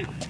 Hey!